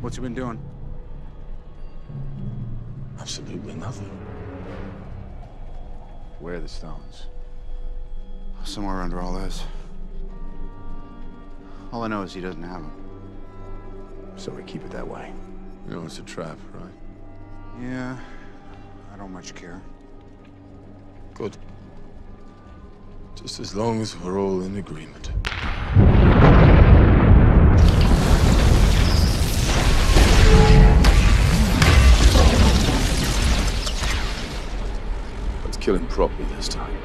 What's you been doing? Absolutely nothing. Where are the stones? Somewhere under all this. All I know is he doesn't have them. So we keep it that way. You know it's a trap, right? Yeah, I don't much care. Good. Just as long as we're all in agreement. Let's kill him properly this time.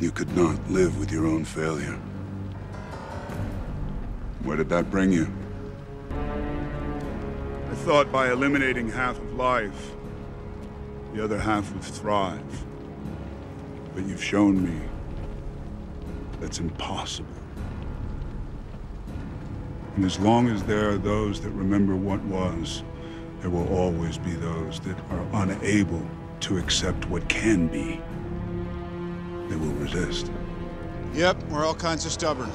You could not live with your own failure. Where did that bring you? I thought by eliminating half of life, the other half would thrive. But you've shown me that's impossible. And as long as there are those that remember what was, there will always be those that are unable to accept what can be. They will resist. Yep, we're all kinds of stubborn.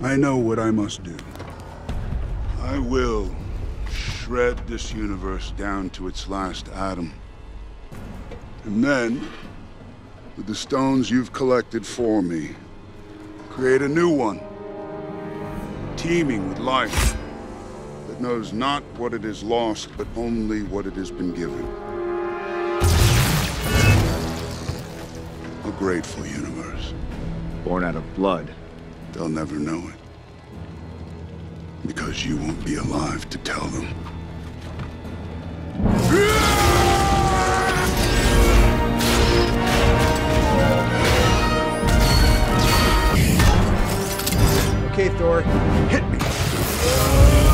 I know what I must do. I will shred this universe down to its last atom. And then, with the stones you've collected for me, create a new one. Teeming with life. That knows not what it has lost, but only what it has been given. A grateful universe. Born out of blood. They'll never know it. Because you won't be alive to tell them. Okay, Thor, hit me.